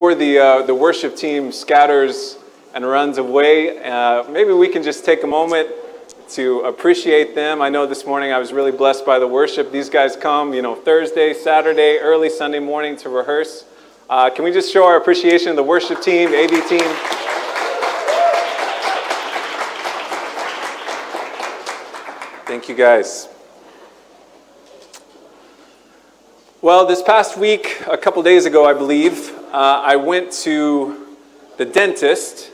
Before the, uh, the worship team scatters and runs away, uh, maybe we can just take a moment to appreciate them. I know this morning I was really blessed by the worship. These guys come, you know, Thursday, Saturday, early Sunday morning to rehearse. Uh, can we just show our appreciation of the worship team, AV team? Thank you guys. Well, this past week, a couple days ago, I believe, uh, I went to the dentist.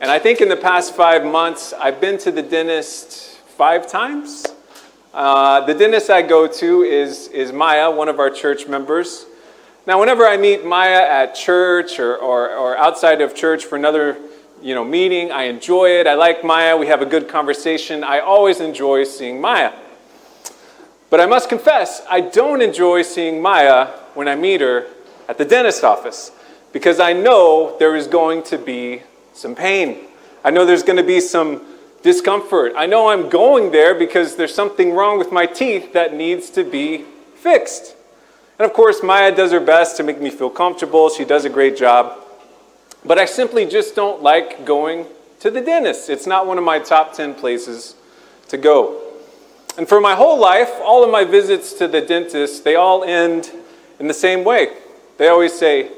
And I think in the past five months, I've been to the dentist five times. Uh, the dentist I go to is, is Maya, one of our church members. Now, whenever I meet Maya at church or, or, or outside of church for another you know, meeting, I enjoy it. I like Maya. We have a good conversation. I always enjoy seeing Maya. But I must confess, I don't enjoy seeing Maya when I meet her at the dentist office because I know there is going to be some pain. I know there's going to be some discomfort. I know I'm going there because there's something wrong with my teeth that needs to be fixed. And of course, Maya does her best to make me feel comfortable. She does a great job. But I simply just don't like going to the dentist. It's not one of my top 10 places to go. And for my whole life, all of my visits to the dentist, they all end in the same way. They always say,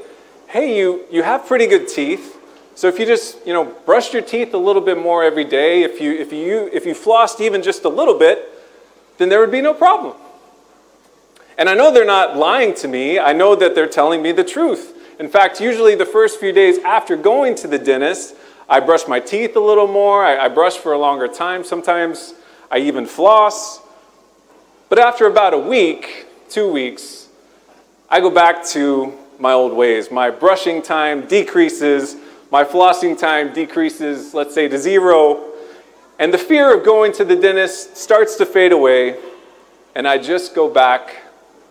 hey, you, you have pretty good teeth. So if you just, you know, brush your teeth a little bit more every day, if you, if you, if you flossed even just a little bit, then there would be no problem. And I know they're not lying to me. I know that they're telling me the truth. In fact, usually the first few days after going to the dentist, I brush my teeth a little more. I, I brush for a longer time. Sometimes I even floss. But after about a week, two weeks, I go back to my old ways. My brushing time decreases, my flossing time decreases, let's say, to zero. And the fear of going to the dentist starts to fade away, and I just go back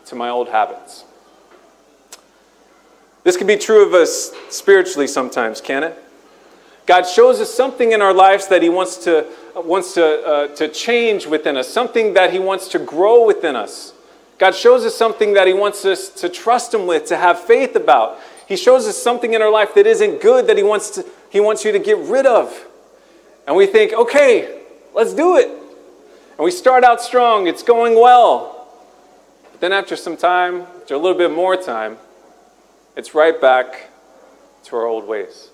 to my old habits. This can be true of us spiritually sometimes, can it? God shows us something in our lives that He wants to, wants to, uh, to change within us, something that He wants to grow within us. God shows us something that He wants us to trust Him with, to have faith about. He shows us something in our life that isn't good that He wants, to, he wants you to get rid of. And we think, okay, let's do it. And we start out strong, it's going well. But then after some time, after a little bit more time, it's right back to our old ways.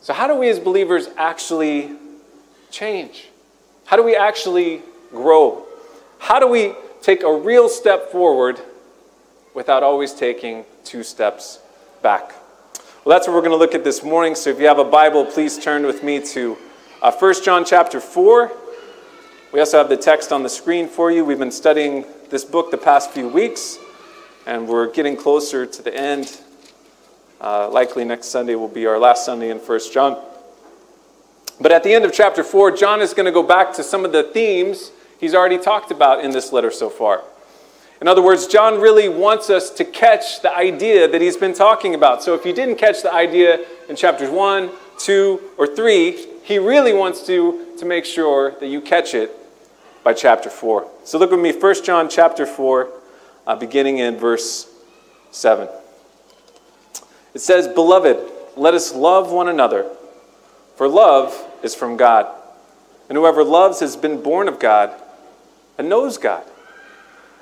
So, how do we as believers actually change? How do we actually grow? How do we take a real step forward without always taking two steps back? Well, that's what we're going to look at this morning. So, if you have a Bible, please turn with me to uh, 1 John chapter 4. We also have the text on the screen for you. We've been studying this book the past few weeks, and we're getting closer to the end uh, likely next Sunday will be our last Sunday in 1 John. But at the end of chapter 4, John is going to go back to some of the themes he's already talked about in this letter so far. In other words, John really wants us to catch the idea that he's been talking about. So if you didn't catch the idea in chapters 1, 2, or 3, he really wants to, to make sure that you catch it by chapter 4. So look with me, 1 John chapter 4, uh, beginning in verse 7. It says, Beloved, let us love one another, for love is from God. And whoever loves has been born of God and knows God.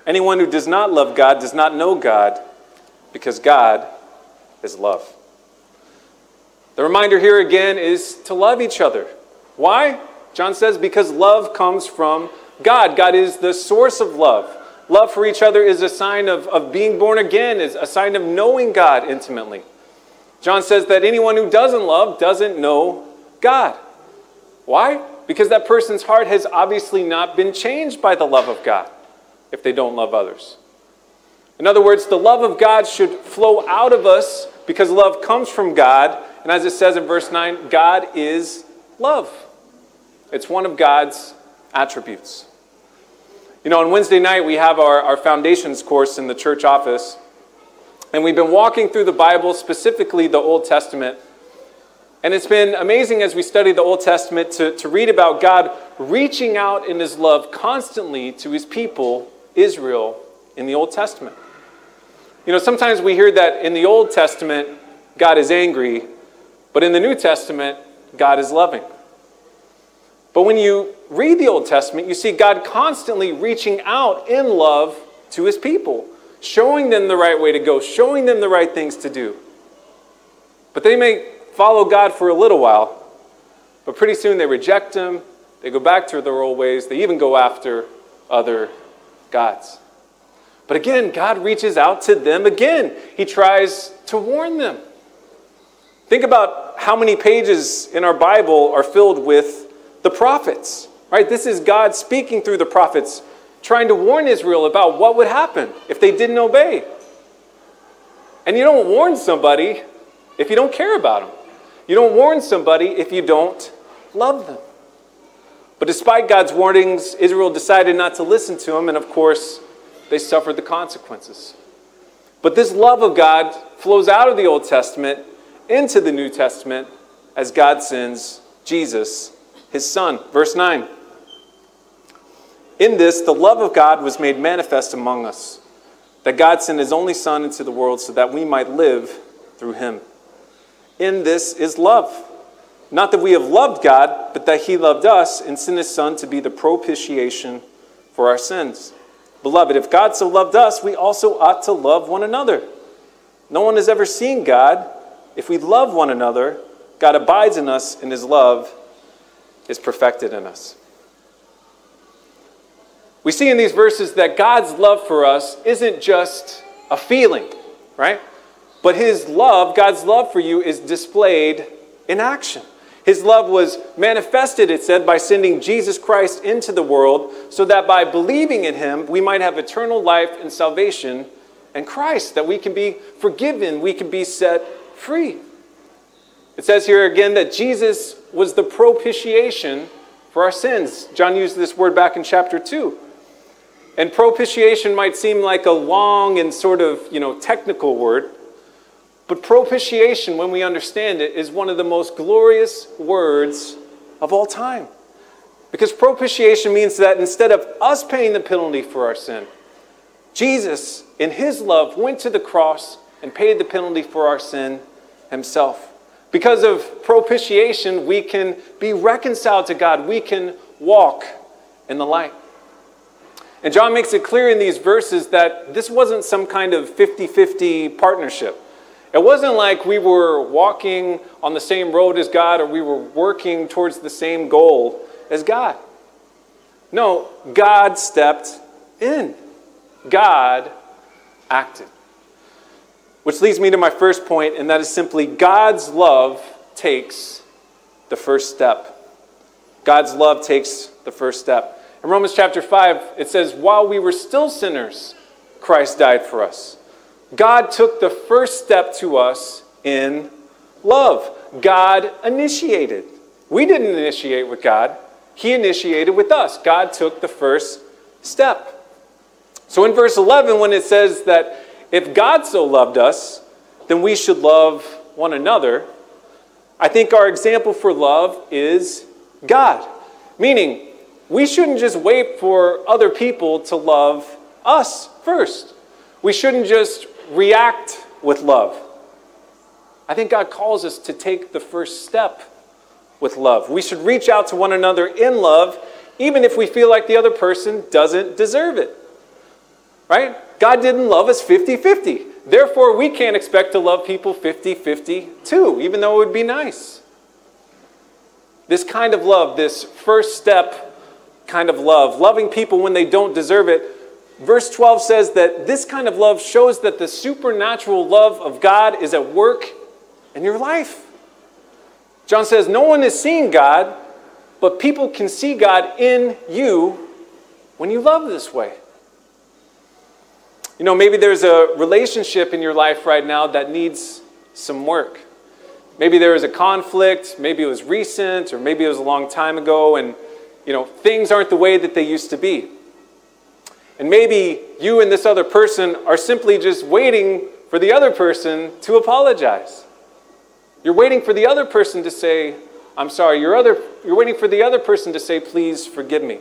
Anyone who does not love God does not know God, because God is love. The reminder here again is to love each other. Why? John says, because love comes from God. God is the source of love. Love for each other is a sign of, of being born again, is a sign of knowing God intimately. John says that anyone who doesn't love doesn't know God. Why? Because that person's heart has obviously not been changed by the love of God if they don't love others. In other words, the love of God should flow out of us because love comes from God. And as it says in verse 9, God is love. It's one of God's attributes. You know, on Wednesday night, we have our, our foundations course in the church office. And we've been walking through the Bible, specifically the Old Testament. And it's been amazing as we study the Old Testament to, to read about God reaching out in his love constantly to his people, Israel, in the Old Testament. You know, sometimes we hear that in the Old Testament, God is angry, but in the New Testament, God is loving. But when you read the Old Testament, you see God constantly reaching out in love to his people, showing them the right way to go, showing them the right things to do. But they may follow God for a little while, but pretty soon they reject him, they go back to their old ways, they even go after other gods. But again, God reaches out to them again. He tries to warn them. Think about how many pages in our Bible are filled with the prophets, right? This is God speaking through the prophets, trying to warn Israel about what would happen if they didn't obey. And you don't warn somebody if you don't care about them. You don't warn somebody if you don't love them. But despite God's warnings, Israel decided not to listen to him, and of course, they suffered the consequences. But this love of God flows out of the Old Testament into the New Testament as God sends Jesus, his Son. Verse 9. In this, the love of God was made manifest among us, that God sent his only Son into the world so that we might live through him. In this is love. Not that we have loved God, but that he loved us and sent his Son to be the propitiation for our sins. Beloved, if God so loved us, we also ought to love one another. No one has ever seen God. If we love one another, God abides in us, and his love is perfected in us. We see in these verses that God's love for us isn't just a feeling, right? But his love, God's love for you, is displayed in action. His love was manifested, it said, by sending Jesus Christ into the world so that by believing in him, we might have eternal life and salvation in Christ, that we can be forgiven, we can be set free. It says here again that Jesus was the propitiation for our sins. John used this word back in chapter 2. And propitiation might seem like a long and sort of, you know, technical word. But propitiation, when we understand it, is one of the most glorious words of all time. Because propitiation means that instead of us paying the penalty for our sin, Jesus, in his love, went to the cross and paid the penalty for our sin himself. Because of propitiation, we can be reconciled to God, we can walk in the light. And John makes it clear in these verses that this wasn't some kind of 50 50 partnership. It wasn't like we were walking on the same road as God or we were working towards the same goal as God. No, God stepped in. God acted. Which leads me to my first point, and that is simply God's love takes the first step. God's love takes the first step. In Romans chapter 5, it says, While we were still sinners, Christ died for us. God took the first step to us in love. God initiated. We didn't initiate with God, He initiated with us. God took the first step. So in verse 11, when it says that if God so loved us, then we should love one another, I think our example for love is God. Meaning, we shouldn't just wait for other people to love us first. We shouldn't just react with love. I think God calls us to take the first step with love. We should reach out to one another in love, even if we feel like the other person doesn't deserve it. Right? God didn't love us 50 50. Therefore, we can't expect to love people 50 50 too, even though it would be nice. This kind of love, this first step kind of love, loving people when they don't deserve it, Verse 12 says that this kind of love shows that the supernatural love of God is at work in your life. John says, No one is seeing God, but people can see God in you when you love this way. You know, maybe there's a relationship in your life right now that needs some work. Maybe there is a conflict, maybe it was recent, or maybe it was a long time ago, and, you know, things aren't the way that they used to be. And maybe you and this other person are simply just waiting for the other person to apologize. You're waiting for the other person to say, I'm sorry. You're, other, you're waiting for the other person to say, please forgive me.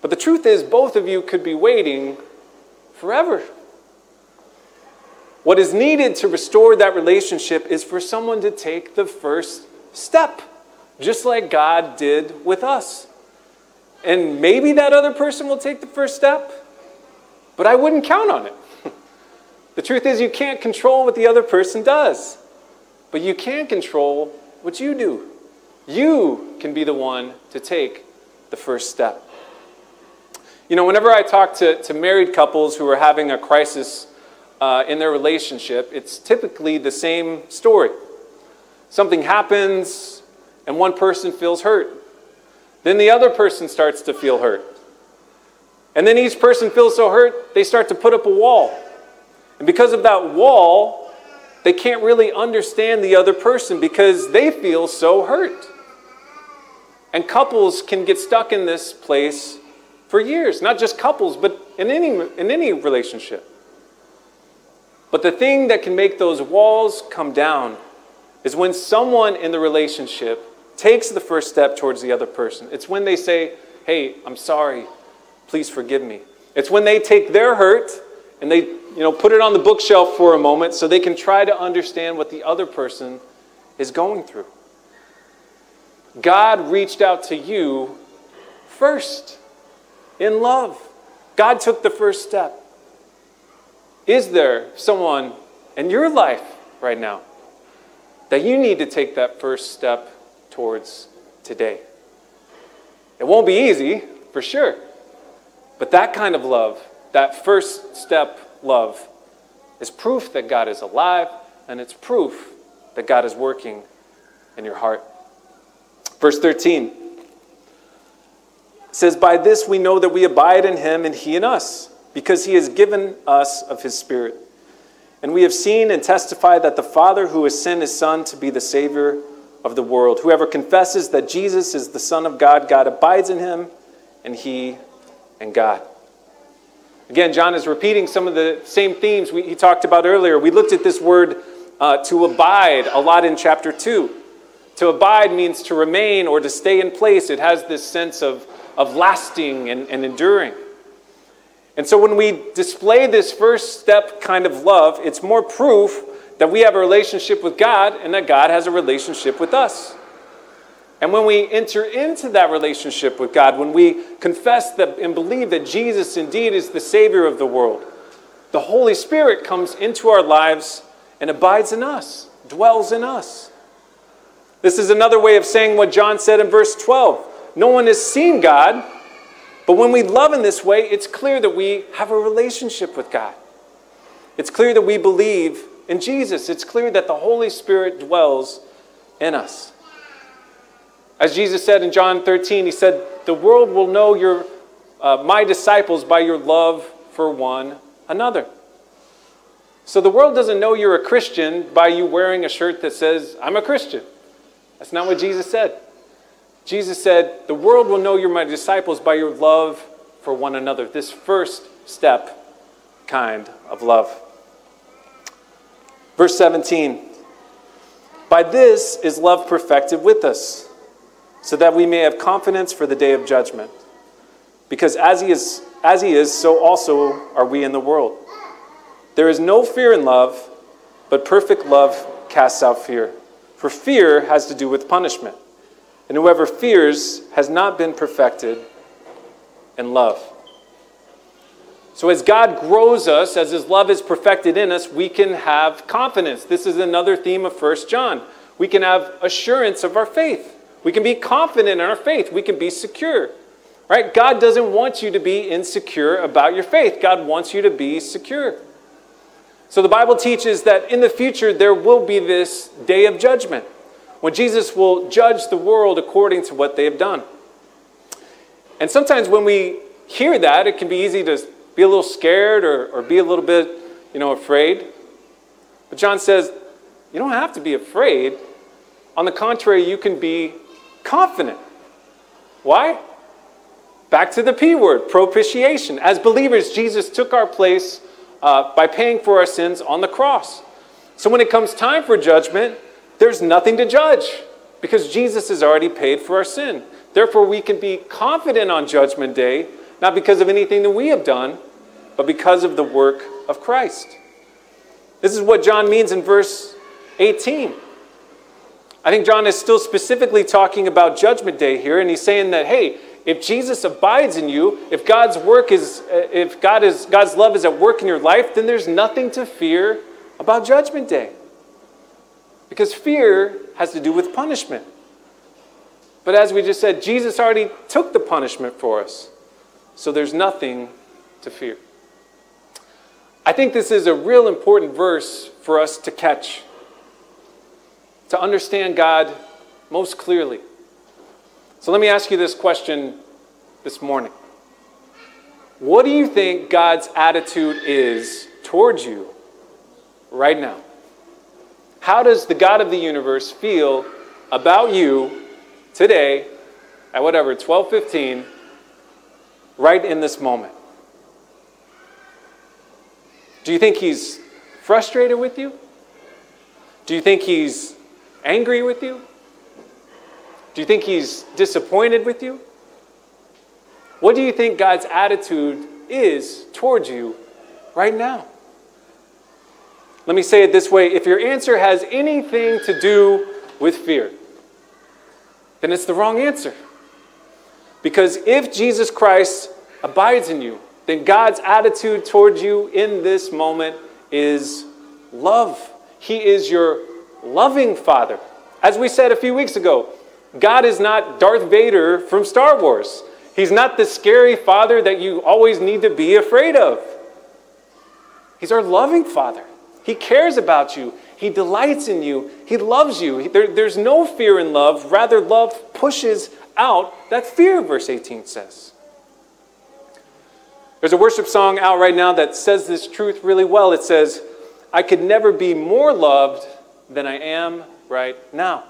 But the truth is, both of you could be waiting forever. What is needed to restore that relationship is for someone to take the first step, just like God did with us. And maybe that other person will take the first step, but I wouldn't count on it. the truth is, you can't control what the other person does, but you can control what you do. You can be the one to take the first step. You know, whenever I talk to, to married couples who are having a crisis uh, in their relationship, it's typically the same story. Something happens, and one person feels hurt. Then the other person starts to feel hurt. And then each person feels so hurt, they start to put up a wall. And because of that wall, they can't really understand the other person because they feel so hurt. And couples can get stuck in this place for years, not just couples, but in any, in any relationship. But the thing that can make those walls come down is when someone in the relationship takes the first step towards the other person. It's when they say, Hey, I'm sorry, please forgive me. It's when they take their hurt and they you know, put it on the bookshelf for a moment so they can try to understand what the other person is going through. God reached out to you first in love. God took the first step. Is there someone in your life right now that you need to take that first step towards today? It won't be easy, for sure. But that kind of love, that first step love, is proof that God is alive and it's proof that God is working in your heart. Verse 13 says, By this we know that we abide in him and he in us because he has given us of his Spirit. And we have seen and testified that the Father who has sent his Son to be the Savior of the world. Whoever confesses that Jesus is the Son of God, God abides in him, and he and God. Again, John is repeating some of the same themes we, he talked about earlier. We looked at this word uh, to abide a lot in chapter 2. To abide means to remain or to stay in place, it has this sense of, of lasting and, and enduring. And so when we display this first step kind of love, it's more proof that we have a relationship with God and that God has a relationship with us. And when we enter into that relationship with God, when we confess that and believe that Jesus indeed is the Savior of the world, the Holy Spirit comes into our lives and abides in us, dwells in us. This is another way of saying what John said in verse 12 No one has seen God, but when we love in this way, it's clear that we have a relationship with God. It's clear that we believe in Jesus. It's clear that the Holy Spirit dwells in us. As Jesus said in John 13, he said, The world will know your, uh, my disciples by your love for one another. So the world doesn't know you're a Christian by you wearing a shirt that says, I'm a Christian. That's not what Jesus said. Jesus said, The world will know you're my disciples by your love for one another. This first step kind of love. Verse 17 By this is love perfected with us, so that we may have confidence for the day of judgment. Because as he is, as he is so also are we in the world. There is no fear in love, but perfect love casts out fear. For fear has to do with punishment. And whoever fears has not been perfected in love. So, as God grows us, as His love is perfected in us, we can have confidence. This is another theme of 1 John. We can have assurance of our faith. We can be confident in our faith. We can be secure. Right? God doesn't want you to be insecure about your faith. God wants you to be secure. So the Bible teaches that in the future there will be this day of judgment when Jesus will judge the world according to what they have done. And sometimes when we hear that, it can be easy to be a little scared or, or be a little bit, you know, afraid. But John says, you don't have to be afraid. On the contrary, you can be confident. Why? Back to the P word, propitiation. As believers, Jesus took our place uh, by paying for our sins on the cross. So when it comes time for judgment, there's nothing to judge because Jesus has already paid for our sin. Therefore, we can be confident on Judgment Day, not because of anything that we have done, but because of the work of Christ. This is what John means in verse 18. I think John is still specifically talking about Judgment Day here, and he's saying that, hey, if Jesus abides in you, if God's work is, uh, if God is, God's love is at work in your life, then there's nothing to fear about Judgment Day. Because fear has to do with punishment. But as we just said, Jesus already took the punishment for us. So there's nothing to fear. I think this is a real important verse for us to catch, to understand God most clearly. So let me ask you this question this morning. What do you think God's attitude is towards you right now? How does the God of the universe feel about you today at whatever 12:15 right in this moment? Do you think he's frustrated with you? Do you think he's angry with you? Do you think he's disappointed with you? What do you think God's attitude is towards you right now? Let me say it this way if your answer has anything to do with fear, then it's the wrong answer. Because if Jesus Christ abides in you, then God's attitude towards you in this moment is love. He is your loving Father. As we said a few weeks ago, God is not Darth Vader from Star Wars. He's not the scary father that you always need to be afraid of. He's our loving father. He cares about you. He delights in you. He loves you. There, there's no fear in love. Rather, love pushes out that fear, verse 18 says. There's a worship song out right now that says this truth really well. It says, I could never be more loved than I am right now.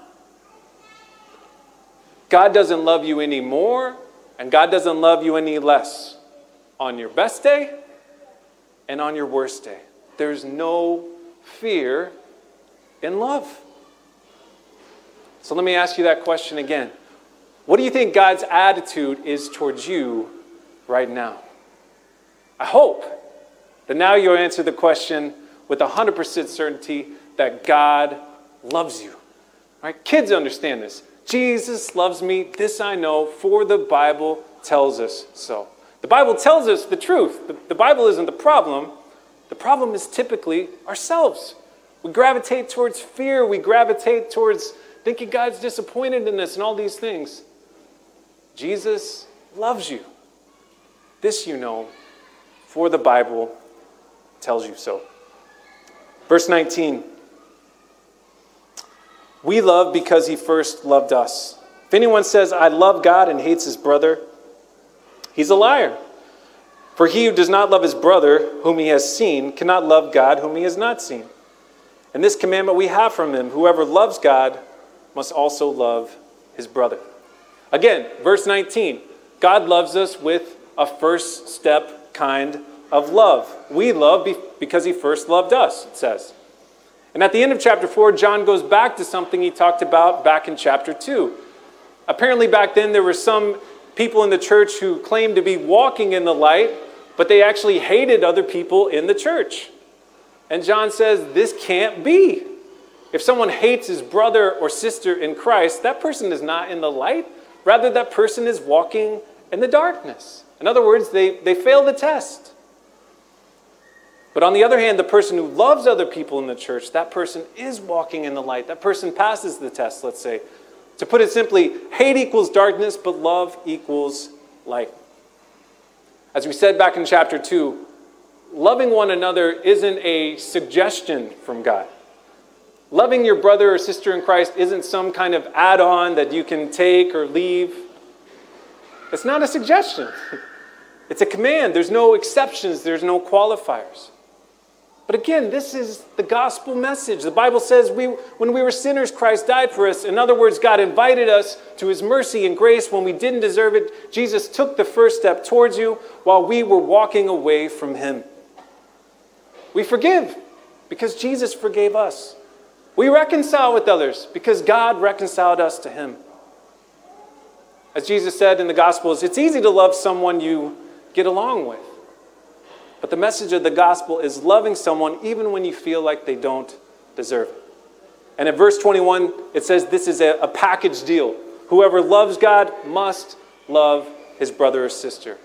God doesn't love you any more, and God doesn't love you any less on your best day and on your worst day. There's no fear in love. So let me ask you that question again. What do you think God's attitude is towards you right now? I hope that now you'll answer the question with 100% certainty that God loves you. Right? Kids understand this. Jesus loves me, this I know, for the Bible tells us so. The Bible tells us the truth. The, the Bible isn't the problem. The problem is typically ourselves. We gravitate towards fear, we gravitate towards thinking God's disappointed in us and all these things. Jesus loves you. This you know, for the Bible tells you so. Verse 19 we love because he first loved us. If anyone says, I love God and hates his brother, he's a liar. For he who does not love his brother, whom he has seen, cannot love God, whom he has not seen. And this commandment we have from him whoever loves God must also love his brother. Again, verse 19 God loves us with a first step kind of love. We love because he first loved us, it says. And at the end of chapter 4, John goes back to something he talked about back in chapter 2. Apparently, back then, there were some people in the church who claimed to be walking in the light, but they actually hated other people in the church. And John says, This can't be. If someone hates his brother or sister in Christ, that person is not in the light. Rather, that person is walking in the darkness. In other words, they, they fail the test. But on the other hand, the person who loves other people in the church, that person is walking in the light. That person passes the test, let's say. To put it simply, hate equals darkness, but love equals light. As we said back in chapter 2, loving one another isn't a suggestion from God. Loving your brother or sister in Christ isn't some kind of add on that you can take or leave. It's not a suggestion, it's a command. There's no exceptions, there's no qualifiers. But again, this is the gospel message. The Bible says we, when we were sinners, Christ died for us. In other words, God invited us to his mercy and grace when we didn't deserve it. Jesus took the first step towards you while we were walking away from him. We forgive because Jesus forgave us. We reconcile with others because God reconciled us to him. As Jesus said in the Gospels, it's easy to love someone you get along with. But the message of the gospel is loving someone even when you feel like they don't deserve it. And in verse 21, it says this is a, a package deal. Whoever loves God must love his brother or sister.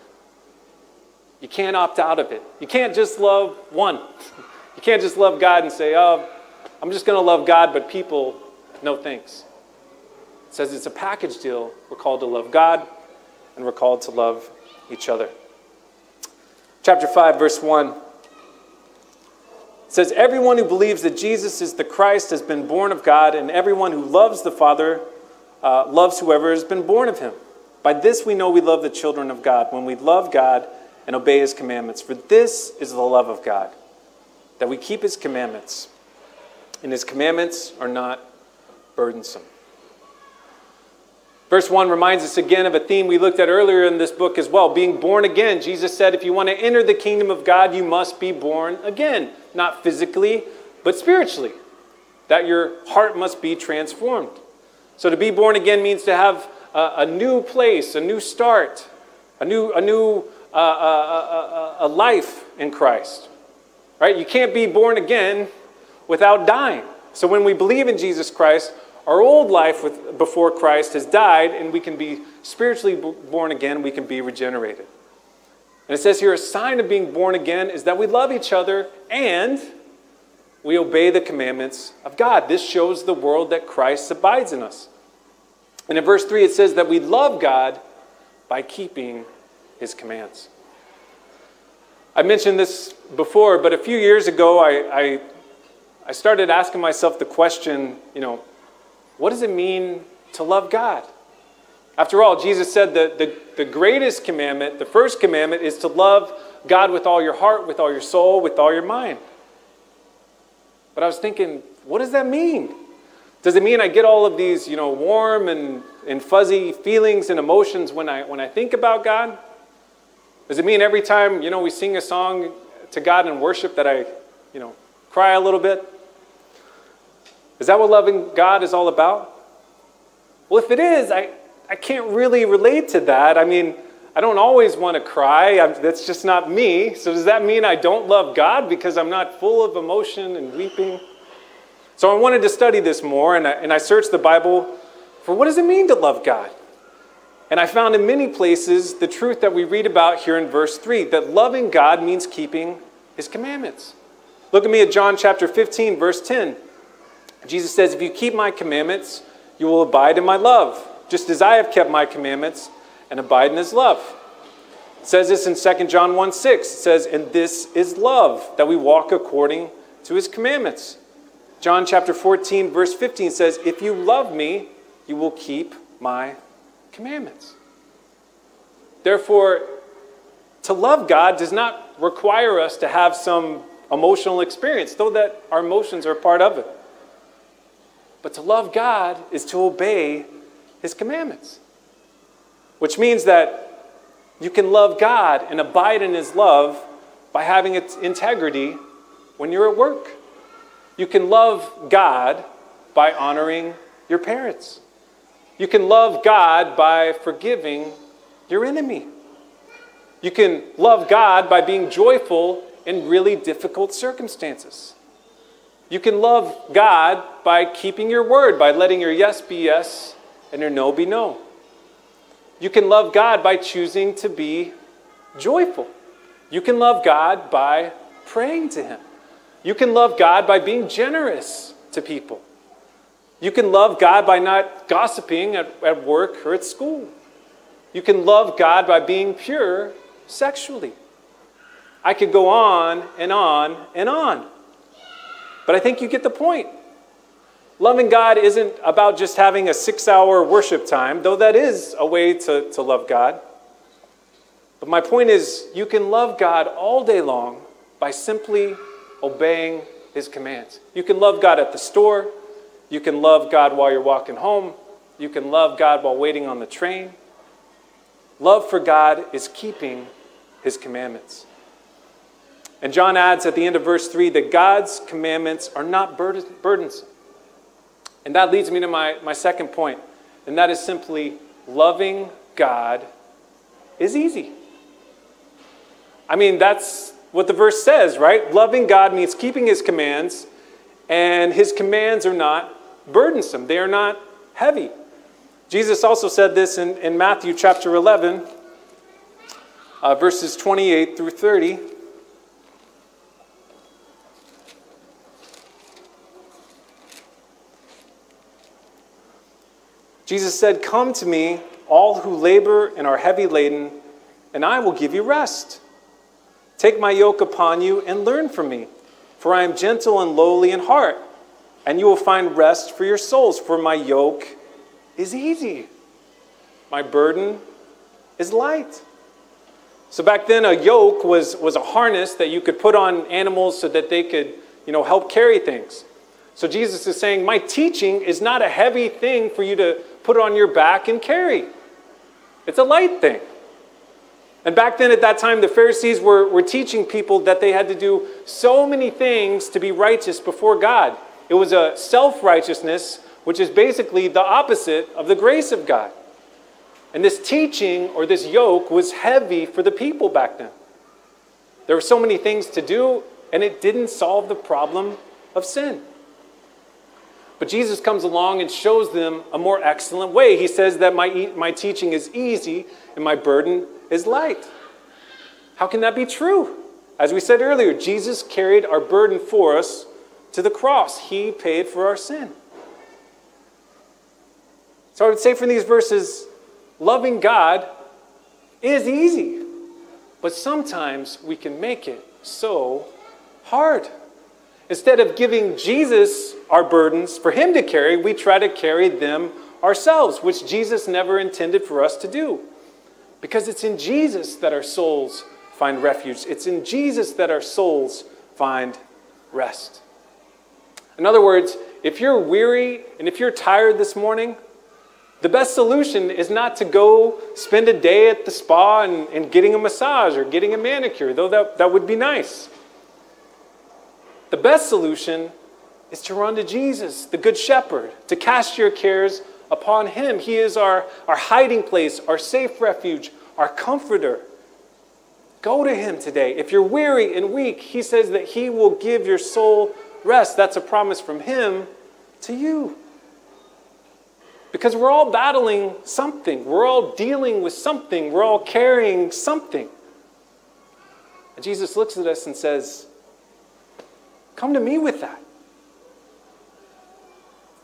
You can't opt out of it. You can't just love one. You can't just love God and say, oh, I'm just going to love God, but people, no thanks. It says it's a package deal. We're called to love God and we're called to love each other. Chapter 5, verse 1 says, Everyone who believes that Jesus is the Christ has been born of God, and everyone who loves the Father uh, loves whoever has been born of him. By this we know we love the children of God, when we love God and obey his commandments. For this is the love of God, that we keep his commandments, and his commandments are not burdensome. Verse 1 reminds us again of a theme we looked at earlier in this book as well being born again. Jesus said, if you want to enter the kingdom of God, you must be born again, not physically, but spiritually. That your heart must be transformed. So to be born again means to have a, a new place, a new start, a new, a new uh, uh, uh, a life in Christ. Right? You can't be born again without dying. So when we believe in Jesus Christ, our old life with, before Christ has died, and we can be spiritually born again, we can be regenerated. And it says here a sign of being born again is that we love each other and we obey the commandments of God. This shows the world that Christ abides in us. And in verse 3, it says that we love God by keeping his commands. I mentioned this before, but a few years ago, I, I, I started asking myself the question, you know, what does it mean to love God? After all, Jesus said that the, the greatest commandment, the first commandment, is to love God with all your heart, with all your soul, with all your mind. But I was thinking, what does that mean? Does it mean I get all of these, you know, warm and, and fuzzy feelings and emotions when I, when I think about God? Does it mean every time, you know, we sing a song to God in worship that I, you know, cry a little bit? Is that what loving God is all about? Well, if it is, I, I can't really relate to that. I mean, I don't always want to cry. I'm, that's just not me. So, does that mean I don't love God because I'm not full of emotion and weeping? So, I wanted to study this more, and I, and I searched the Bible for what does it mean to love God? And I found in many places the truth that we read about here in verse 3 that loving God means keeping his commandments. Look at me at John chapter 15, verse 10. Jesus says, If you keep my commandments, you will abide in my love, just as I have kept my commandments and abide in his love. It says this in 2 John 1 6. It says, And this is love, that we walk according to his commandments. John chapter 14, verse 15 says, If you love me, you will keep my commandments. Therefore, to love God does not require us to have some emotional experience, though that our emotions are part of it. But to love God is to obey His commandments, which means that you can love God and abide in His love by having its integrity when you're at work. You can love God by honoring your parents. You can love God by forgiving your enemy. You can love God by being joyful in really difficult circumstances. You can love God by keeping your word, by letting your yes be yes and your no be no. You can love God by choosing to be joyful. You can love God by praying to Him. You can love God by being generous to people. You can love God by not gossiping at, at work or at school. You can love God by being pure sexually. I could go on and on and on. But I think you get the point. Loving God isn't about just having a six hour worship time, though that is a way to, to love God. But my point is, you can love God all day long by simply obeying His commands. You can love God at the store. You can love God while you're walking home. You can love God while waiting on the train. Love for God is keeping His commandments. And John adds at the end of verse 3 that God's commandments are not burdensome. And that leads me to my, my second point, and that is simply loving God is easy. I mean, that's what the verse says, right? Loving God means keeping his commands, and his commands are not burdensome, they are not heavy. Jesus also said this in, in Matthew chapter 11, uh, verses 28 through 30. Jesus said, Come to me, all who labor and are heavy laden, and I will give you rest. Take my yoke upon you and learn from me, for I am gentle and lowly in heart, and you will find rest for your souls, for my yoke is easy. My burden is light. So back then, a yoke was, was a harness that you could put on animals so that they could, you know, help carry things. So Jesus is saying, My teaching is not a heavy thing for you to put on your back and carry. It's a light thing. And back then, at that time, the Pharisees were, were teaching people that they had to do so many things to be righteous before God. It was a self righteousness, which is basically the opposite of the grace of God. And this teaching or this yoke was heavy for the people back then. There were so many things to do, and it didn't solve the problem of sin. But Jesus comes along and shows them a more excellent way. He says that my, my teaching is easy and my burden is light. How can that be true? As we said earlier, Jesus carried our burden for us to the cross, He paid for our sin. So I would say from these verses, loving God is easy, but sometimes we can make it so hard. Instead of giving Jesus our burdens for him to carry, we try to carry them ourselves, which Jesus never intended for us to do. Because it's in Jesus that our souls find refuge, it's in Jesus that our souls find rest. In other words, if you're weary and if you're tired this morning, the best solution is not to go spend a day at the spa and, and getting a massage or getting a manicure, though that, that would be nice. The best solution is to run to Jesus, the Good Shepherd, to cast your cares upon Him. He is our, our hiding place, our safe refuge, our comforter. Go to Him today. If you're weary and weak, He says that He will give your soul rest. That's a promise from Him to you. Because we're all battling something, we're all dealing with something, we're all carrying something. And Jesus looks at us and says, Come to me with that.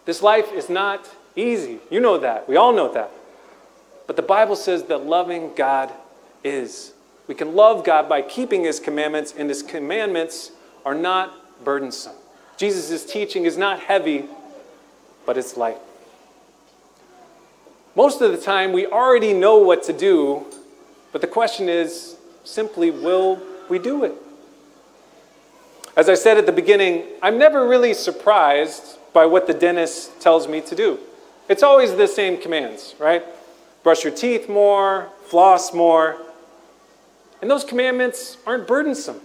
This life is not easy. You know that. We all know that. But the Bible says that loving God is. We can love God by keeping His commandments, and His commandments are not burdensome. Jesus' teaching is not heavy, but it's light. Most of the time, we already know what to do, but the question is simply, will we do it? As I said at the beginning, I'm never really surprised by what the dentist tells me to do. It's always the same commands, right? Brush your teeth more, floss more. And those commandments aren't burdensome.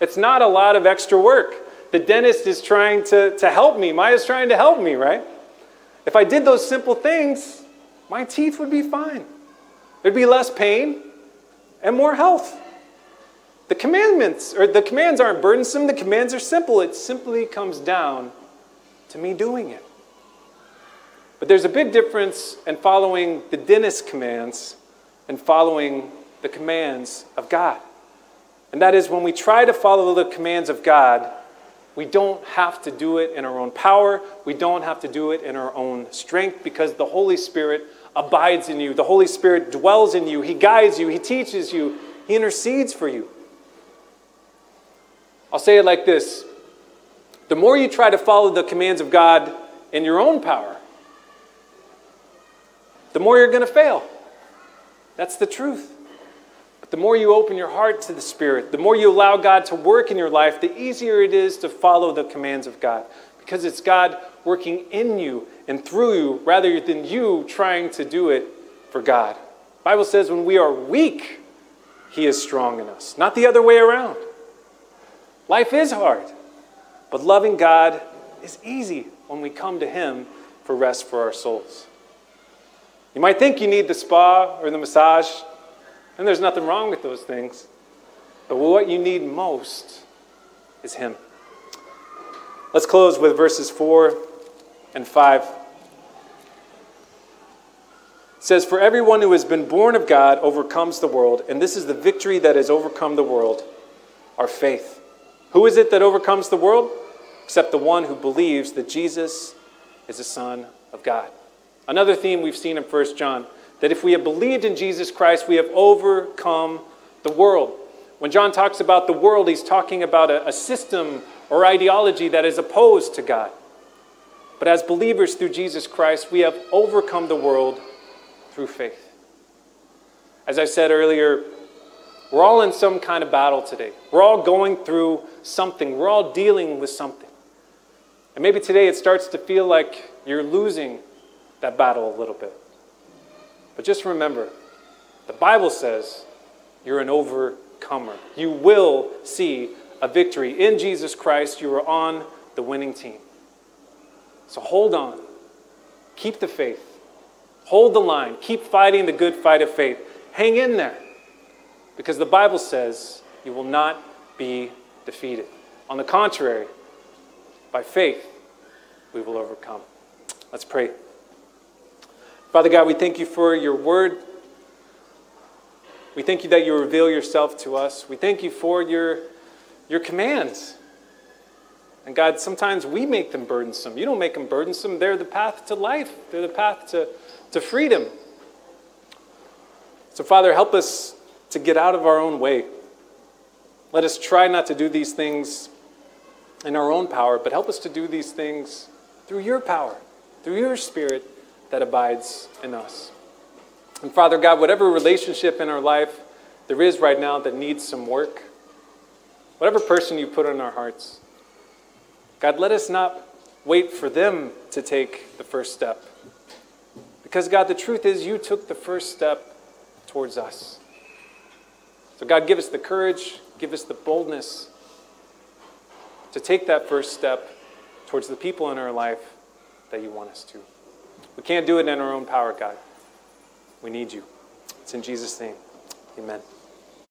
It's not a lot of extra work. The dentist is trying to, to help me. Maya's trying to help me, right? If I did those simple things, my teeth would be fine. There'd be less pain and more health. The commandments, or the commands aren't burdensome, the commands are simple. It simply comes down to me doing it. But there's a big difference in following the dentist commands and following the commands of God. And that is when we try to follow the commands of God, we don't have to do it in our own power. We don't have to do it in our own strength because the Holy Spirit abides in you. The Holy Spirit dwells in you. He guides you. He teaches you. He intercedes for you. I'll say it like this the more you try to follow the commands of God in your own power, the more you're going to fail. That's the truth. But the more you open your heart to the Spirit, the more you allow God to work in your life, the easier it is to follow the commands of God. Because it's God working in you and through you rather than you trying to do it for God. The Bible says when we are weak, He is strong in us, not the other way around. Life is hard, but loving God is easy when we come to Him for rest for our souls. You might think you need the spa or the massage, and there's nothing wrong with those things. But what you need most is Him. Let's close with verses 4 and 5. It says, For everyone who has been born of God overcomes the world, and this is the victory that has overcome the world, our faith. Who is it that overcomes the world? Except the one who believes that Jesus is the Son of God. Another theme we've seen in 1 John that if we have believed in Jesus Christ, we have overcome the world. When John talks about the world, he's talking about a, a system or ideology that is opposed to God. But as believers through Jesus Christ, we have overcome the world through faith. As I said earlier, we're all in some kind of battle today. We're all going through something. We're all dealing with something. And maybe today it starts to feel like you're losing that battle a little bit. But just remember, the Bible says you're an overcomer. You will see a victory. In Jesus Christ, you are on the winning team. So hold on. Keep the faith. Hold the line. Keep fighting the good fight of faith. Hang in there. Because the Bible says you will not be defeated. On the contrary, by faith, we will overcome. Let's pray. Father God, we thank you for your word. We thank you that you reveal yourself to us. We thank you for your, your commands. And God, sometimes we make them burdensome. You don't make them burdensome. They're the path to life, they're the path to, to freedom. So, Father, help us to get out of our own way. Let us try not to do these things in our own power, but help us to do these things through your power, through your spirit that abides in us. And Father God, whatever relationship in our life there is right now that needs some work, whatever person you put in our hearts, God, let us not wait for them to take the first step. Because, God, the truth is, you took the first step towards us. So, God, give us the courage, give us the boldness to take that first step towards the people in our life that you want us to. We can't do it in our own power, God. We need you. It's in Jesus' name. Amen.